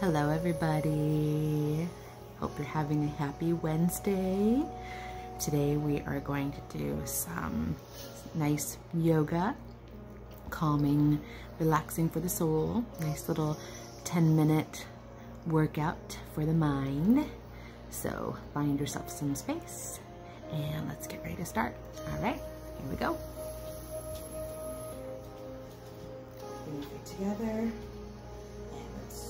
Hello, everybody. Hope you're having a happy Wednesday. Today, we are going to do some nice yoga, calming, relaxing for the soul. Nice little 10 minute workout for the mind. So, find yourself some space and let's get ready to start. All right, here we go. Bring feet together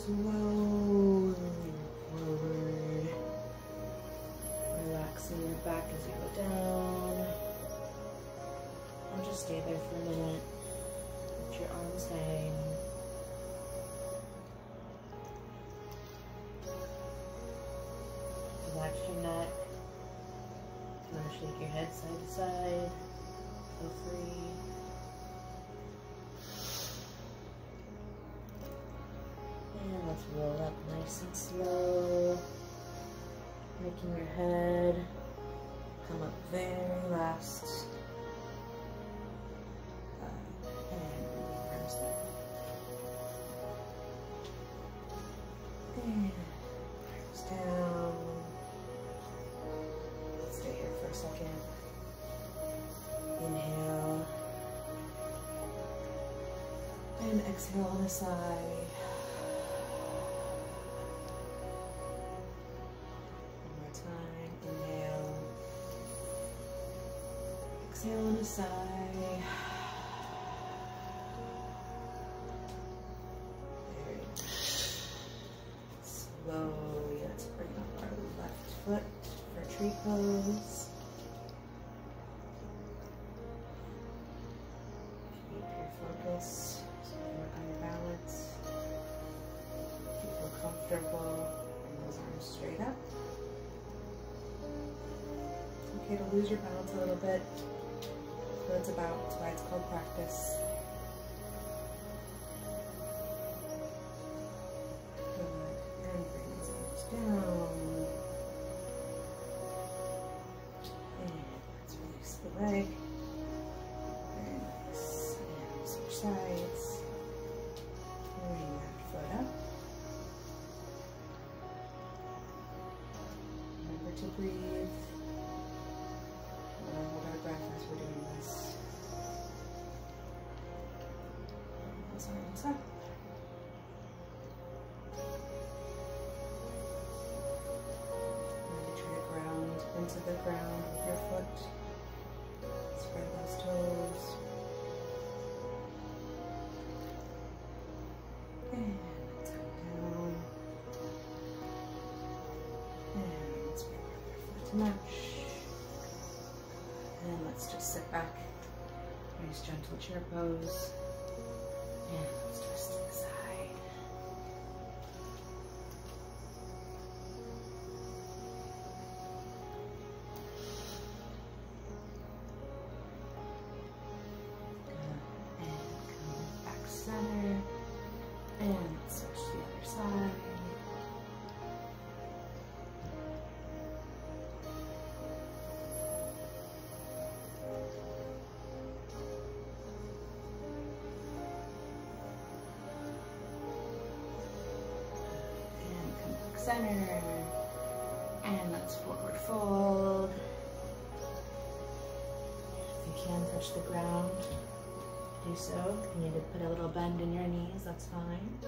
slowly forward. Relaxing your back as you go down. And just stay there for a minute. Let your arms hang. Relax your neck. Kind of shake your head side to side. Feel free. Roll up nice and slow. Making your head come up very last. Uh, and down. Stay here for a second. Inhale. And exhale on the side. Exhale on a sigh. Slowly, let's bring up our left foot for tree pose. Keep your focus, work on your balance. Feel comfortable, bring those arms straight up. okay to lose your balance a little bit what it's about. That's why it's called practice. And bring arms down. And let's release the leg. And switch sides. Bring that foot up. Remember to breathe. The ground with your foot. Spread those toes. And let's come down. And let's bring our other foot match. And let's just sit back. Nice gentle chair pose. And let's twist center. And let's forward fold. If you can touch the ground, do so. If you need to put a little bend in your knees, that's fine.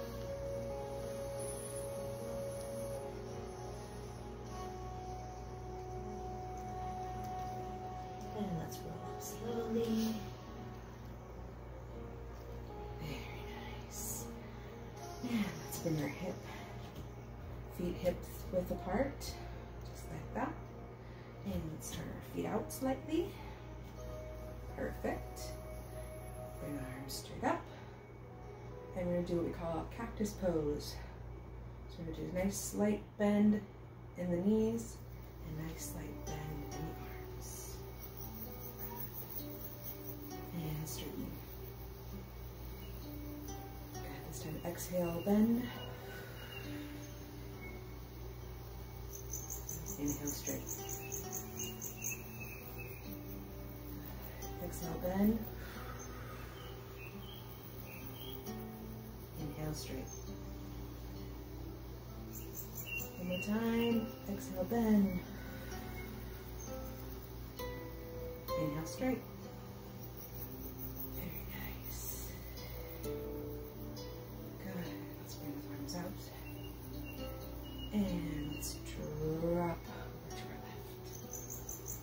And let's roll up slowly. Very nice. And let's bring our hip, feet hips width apart, just like that. And let's turn our feet out slightly. Perfect. Bring our arms straight up. And we're gonna do what we call cactus pose. So we're gonna do a nice slight bend in the knees and nice slight bend in the arms. And straighten. This time exhale, bend. Inhale straight. Exhale, bend. Inhale straight. time. Exhale, bend. Inhale, straight. Very nice. Good. Let's bring the arms out. And let's drop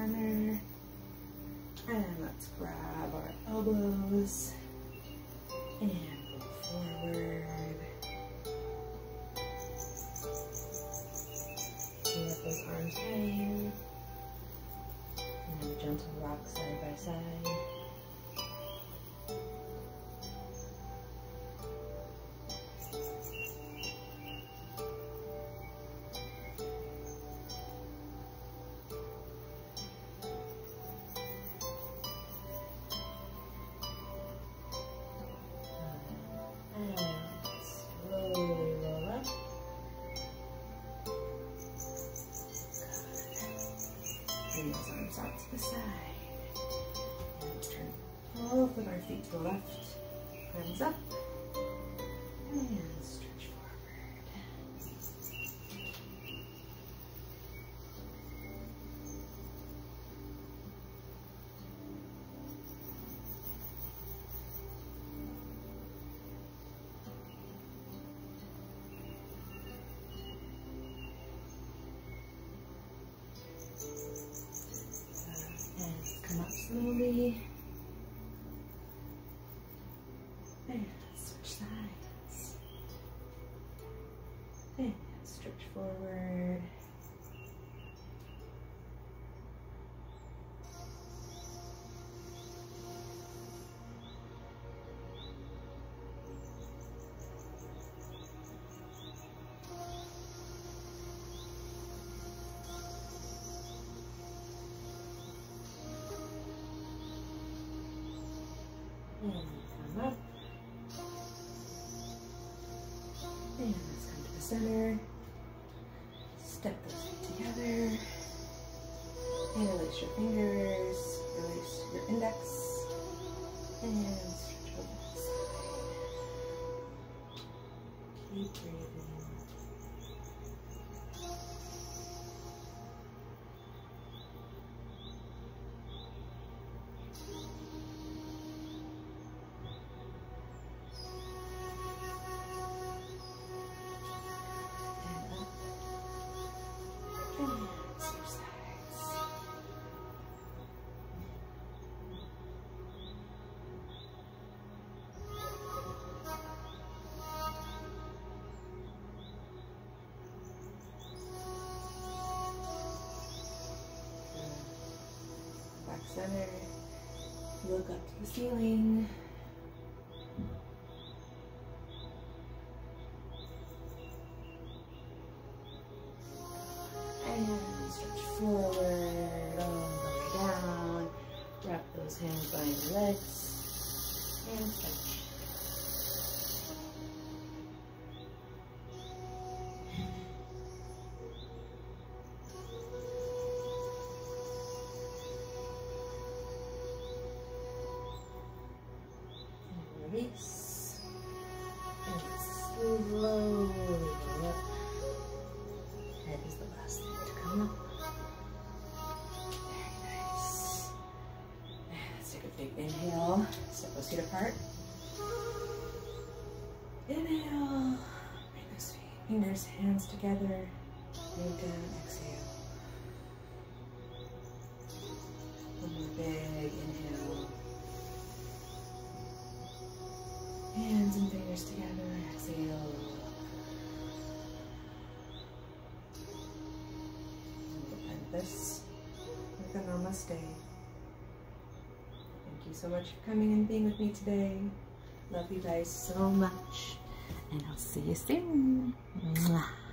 And let's grab our elbows. And Bring those arms out to the side. And turn both of our feet to the left. Arms up. Slowly. And switch sides. And stretch forward. Center. Step those feet together. And release your fingers. Release your index. And stretch over the side. Keep breathing. Center. Look up to the ceiling. And stretch forward, all the way down. Wrap those hands behind your legs. And stretch. Release. And slowly up. Head is the last thing to come up. Very nice. Let's take a big inhale. Step those feet apart. Inhale. Bring those feet, fingers, hands together. Big down. Exhale. This with a namaste. Thank you so much for coming and being with me today. Love you guys so much. And I'll see you soon. Mwah.